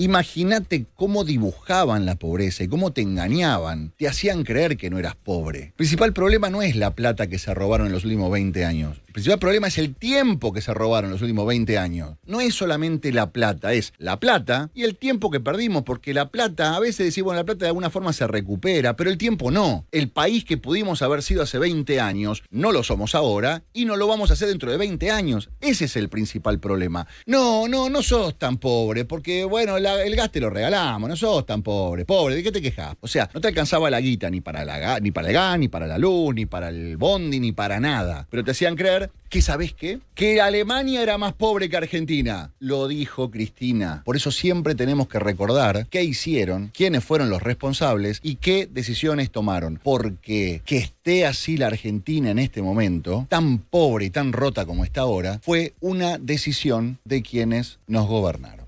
Imagínate cómo dibujaban la pobreza y cómo te engañaban. Te hacían creer que no eras pobre. El principal problema no es la plata que se robaron en los últimos 20 años. El principal problema es el tiempo que se robaron los últimos 20 años. No es solamente la plata, es la plata y el tiempo que perdimos, porque la plata, a veces decimos, la plata de alguna forma se recupera, pero el tiempo no. El país que pudimos haber sido hace 20 años, no lo somos ahora y no lo vamos a hacer dentro de 20 años. Ese es el principal problema. No, no, no sos tan pobre, porque bueno, el gas te lo regalamos, no sos tan pobre. Pobre, ¿de qué te quejas? O sea, no te alcanzaba la guita ni para, la, ni para el gas, ni para la luz, ni para el bondi, ni para nada. Pero te hacían creer que, ¿sabés qué? Que Alemania era más pobre que Argentina. Lo dijo Cristina. Por eso siempre tenemos que recordar qué hicieron, quiénes fueron los responsables y qué decisiones tomaron. Porque que esté así la Argentina en este momento, tan pobre y tan rota como está ahora, fue una decisión de quienes nos gobernaron.